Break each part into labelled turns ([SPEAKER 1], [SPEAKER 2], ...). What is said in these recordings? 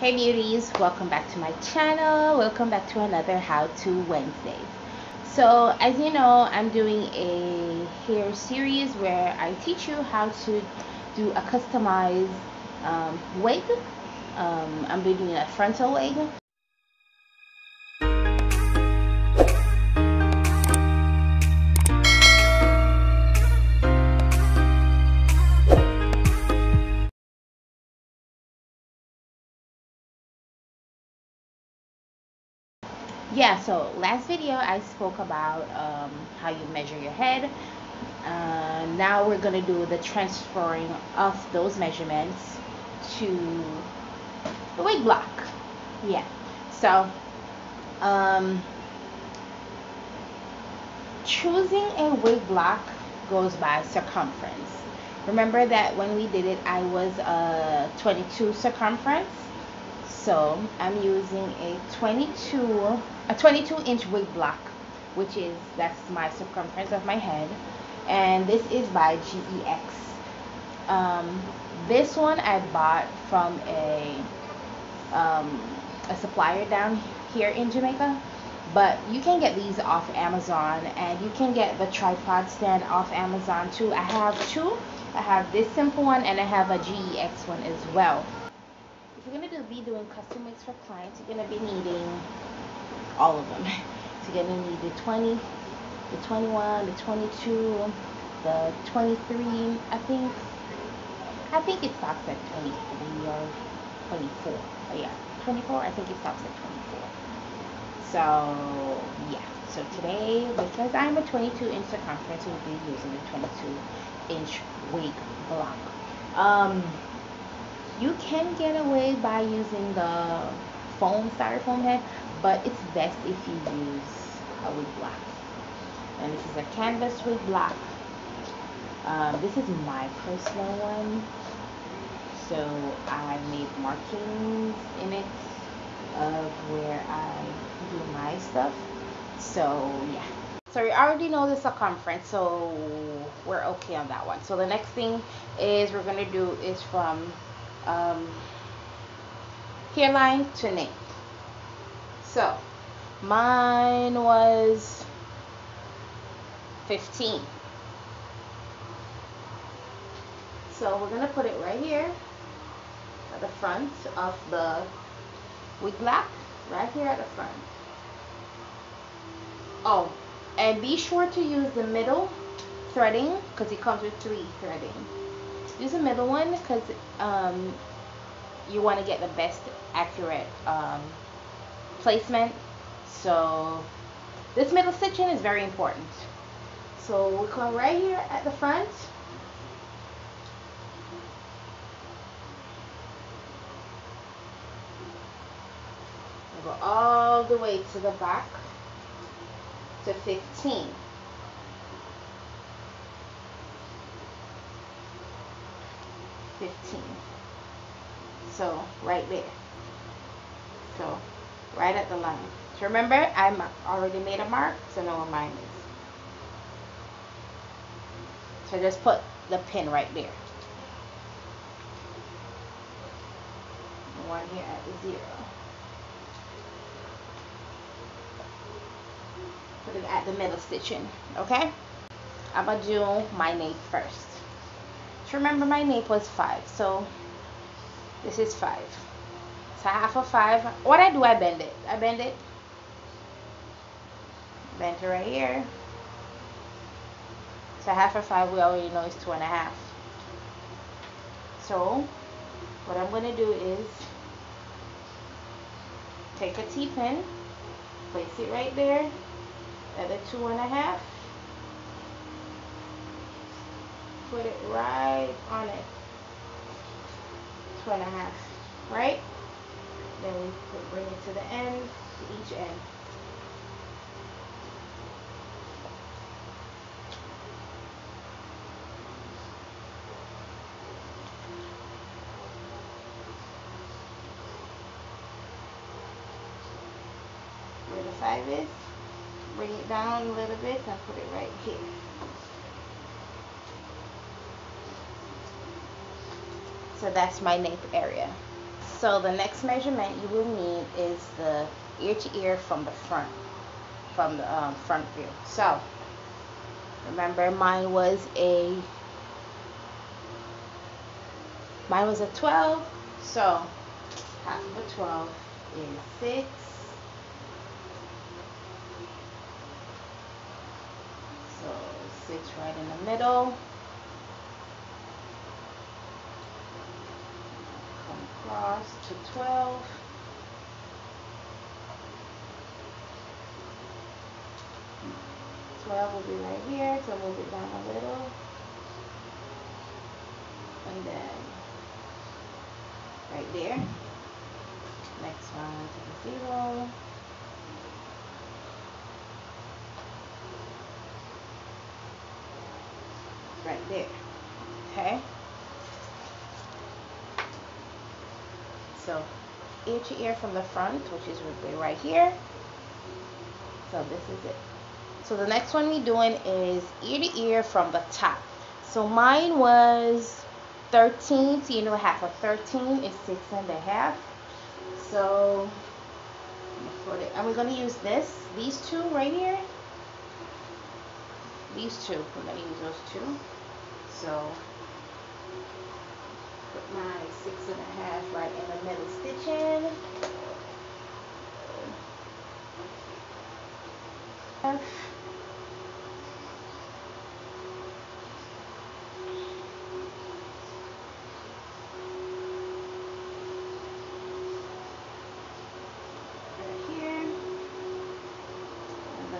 [SPEAKER 1] Hey beauties, welcome back to my channel. Welcome back to another How To Wednesday. So as you know, I'm doing a hair series where I teach you how to do a customized um, wig. Um, I'm doing a frontal wig yeah so last video i spoke about um, how you measure your head. Uh, now we're going to do the transferring of those measurements to the wig block. Yeah so um, choosing a wig block goes by circumference. Remember that when we did it i was a 22 circumference? So I'm using a 22 a 22 inch wig block which is that's my circumference of my head and this is by GEX um, this one I bought from a um, a supplier down here in Jamaica but you can get these off Amazon and you can get the tripod stand off Amazon too. I have two. I have this simple one and I have a GEX one as well. If you're going to be doing custom wigs for clients, you're going to be needing all of them. So you're going to need the 20, the 21, the 22, the 23, I think. I think it stops at 23 or 24. Oh yeah, 24, I think it stops at 24. So, yeah. So today, because I'm a 22 inch circumference, we'll be using the 22 inch wig block. Um, you can get away by using the foam styrofoam head, but it's best if you use a wig block. And this is a canvas wig block Um, this is my personal one. So I made markings in it of where I do my stuff. So yeah. So we already know the circumference, so we're okay on that one. So the next thing is we're gonna do is from um, hairline to nape. So mine was 15. So we're going to put it right here at the front of the wig block, right here at the front. Oh, and be sure to use the middle threading because it comes with three threading use the middle one because um, you want to get the best accurate um, placement. So this middle stitching is very important. So we come right here at the front. We'll go all the way to the back to 15 15 so right there right at the line. So remember I already made a mark so know where mine is so just put the pin right there. One here at the zero. Put it at the middle stitching okay? I'm gonna do my nape first. So remember my nape was 5 so this is 5 so half of 5 what I do I bend it. I bend it. Bend it right here. So half of 5 we already know is two and a half. So what I'm going to do is take a T-pin place it right there at the two and a half. Put it right on it. Two and a half, right? Then we bring it to the end, to each end. Where the five is, bring it down a little bit and put it right here. So that's my nape area. So the next measurement you will need is the ear to ear from the front, from the um, front view. So remember mine was a mine was a 12 so half of a 12 is 6 so 6 right in the middle across to 12 12 will be right here so move it down a little. And then right there. Next one to the zero. Right there. Okay so ear to ear from the front which is right here so this is it so the next one we're doing is ear to ear from the top. So mine was 13, so you know half of 13 is six and a half. So and we're gonna use this, these two right here. These two, we're gonna use those two. So put my six and a half right in the middle stitch in.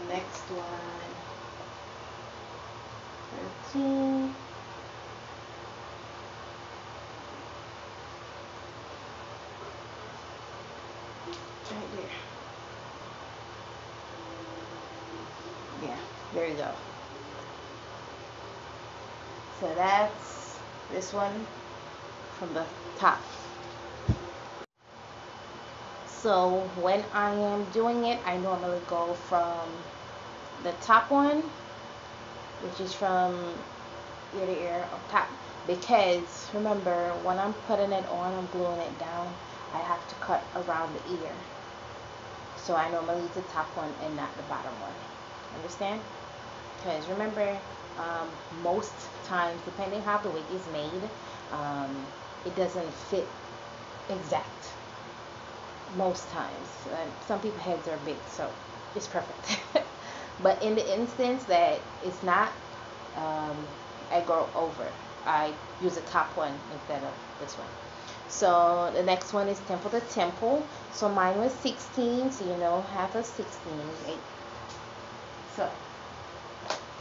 [SPEAKER 1] Next one, 13, right there. Yeah, there you go. So that's this one from the top. So when I am doing it, I normally go from the top one, which is from ear to ear up top. Because remember, when I'm putting it on, I'm gluing it down, I have to cut around the ear. So I normally use the top one and not the bottom one. Understand? Because remember, um, most times, depending how the wig is made, um, it doesn't fit exact. Most times. Uh, some people heads are big, so it's perfect. But in the instance that it's not, um, I go over. I use a top one instead of this one. So the next one is temple to temple. So mine was 16, so you know half of 16 is 8. So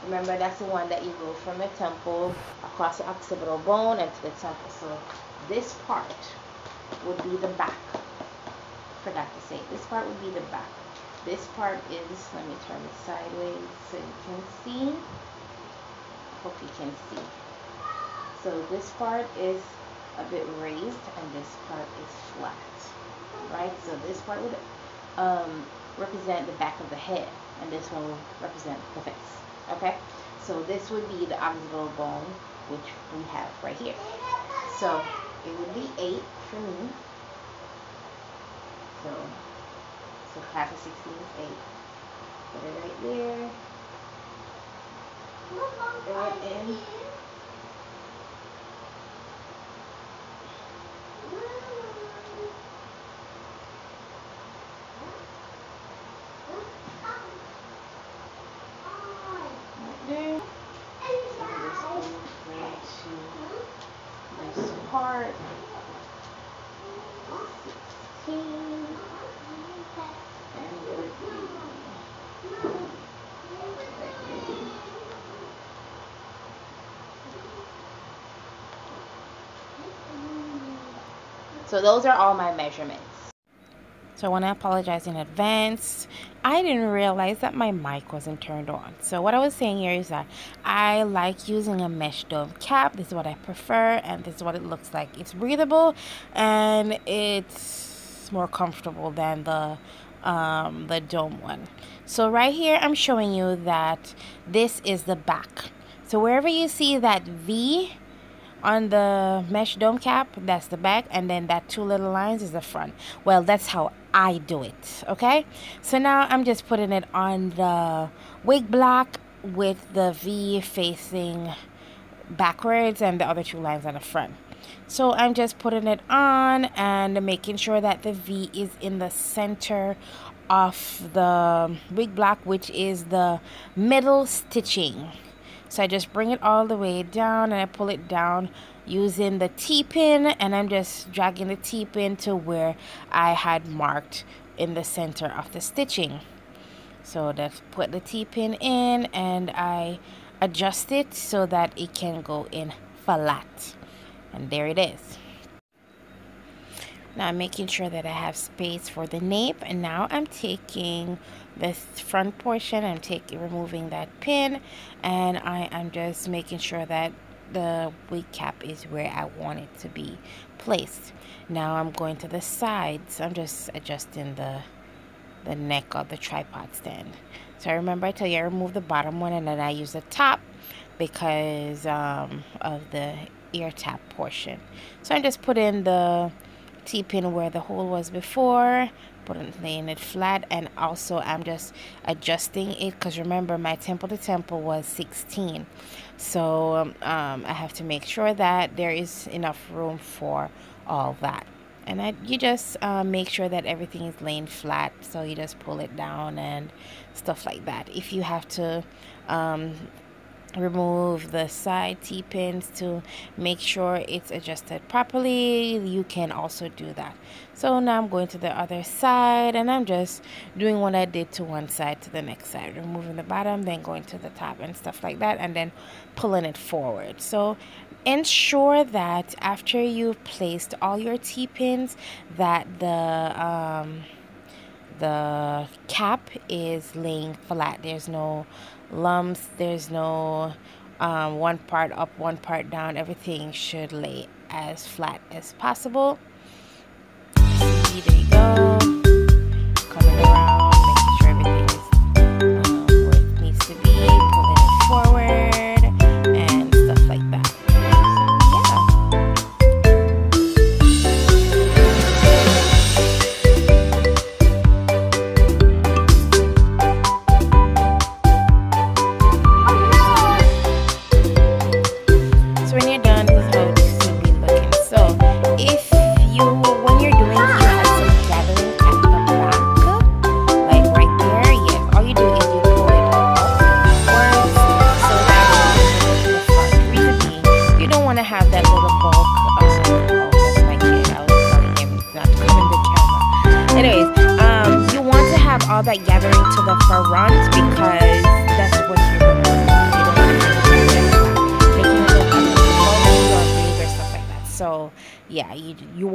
[SPEAKER 1] remember that's the one that you go from the temple across the occipital bone and to the temple. So this part would be the back. Forgot to say, this part would be the back this part is, let me turn it sideways so you can see. Hope you can see. So this part is a bit raised and this part is flat, right? So this part would um, represent the back of the head and this one will represent the face, okay? So this would be the occipital bone, which we have right here. So it would be eight for me. So so half of 16 is 8. Put it right there. Right in. Right there. So this part. 16. So those are all my measurements. So I want to apologize in advance. I didn't realize that my mic wasn't turned on. So what I was saying here is that I like using a mesh dome cap. This is what I prefer and this is what it looks like. It's breathable and it's more comfortable than the um, the dome one. So right here I'm showing you that this is the back. So wherever you see that V on the mesh dome cap that's the back and then that two little lines is the front well that's how I do it okay? So now I'm just putting it on the wig block with the V facing backwards and the other two lines on the front. So I'm just putting it on and making sure that the V is in the center of the wig block which is the middle stitching. So I just bring it all the way down and I pull it down using the T-pin and I'm just dragging the T-pin to where I had marked in the center of the stitching. So let's put the T-pin in and I adjust it so that it can go in flat. And there it is. Now I'm making sure that I have space for the nape and now I'm taking this front portion I'm taking removing that pin and I am just making sure that the wig cap is where I want it to be placed. Now I'm going to the sides. I'm just adjusting the the neck of the tripod stand. So I remember I tell you I remove the bottom one and then I use the top because um, of the ear tap portion. So I'm just put in the T-pin where the hole was before putting laying it flat and also I'm just adjusting it because remember my temple to temple was 16 so um, um, I have to make sure that there is enough room for all that. And I, you just uh, make sure that everything is laying flat so you just pull it down and stuff like that. If you have to um, remove the side T-pins to make sure it's adjusted properly. You can also do that. So now I'm going to the other side and I'm just doing what I did to one side to the next side. Removing the bottom then going to the top and stuff like that and then pulling it forward. So ensure that after you've placed all your T-pins that the um, the cap is laying flat. There's no lumps there's no um, one part up one part down. Everything should lay as flat as possible. There you go. Coming around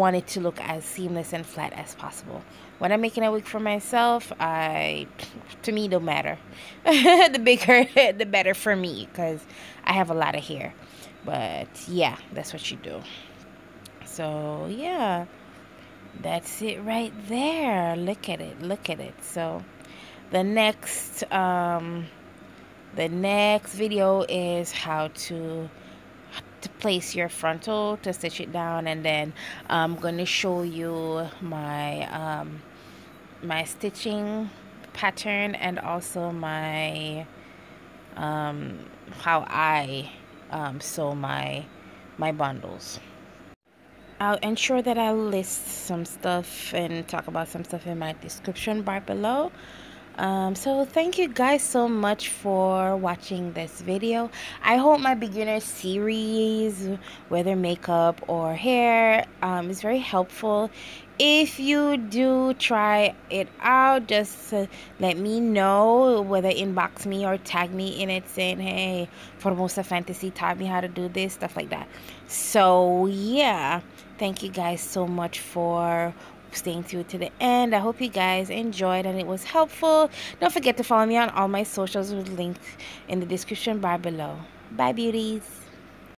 [SPEAKER 1] want it to look as seamless and flat as possible. When I'm making a wig for myself, I to me don't matter. the bigger the better for me because I have a lot of hair. But yeah, that's what you do. So yeah that's it right there look at it look at it so the next um the next video is how to to place your frontal to stitch it down and then I'm going to show you my um my stitching pattern and also my um how I um sew my my bundles I'll ensure that I list some stuff and talk about some stuff in my description bar below. Um, so thank you guys so much for watching this video. I hope my beginner series whether makeup or hair um, is very helpful. If you do try it out just uh, let me know whether inbox me or tag me in it saying hey formosa fantasy taught me how to do this stuff like that. So yeah. Thank you guys so much for staying through to the end. I hope you guys enjoyed and it was helpful. Don't forget to follow me on all my socials with links in the description bar below. Bye, beauties.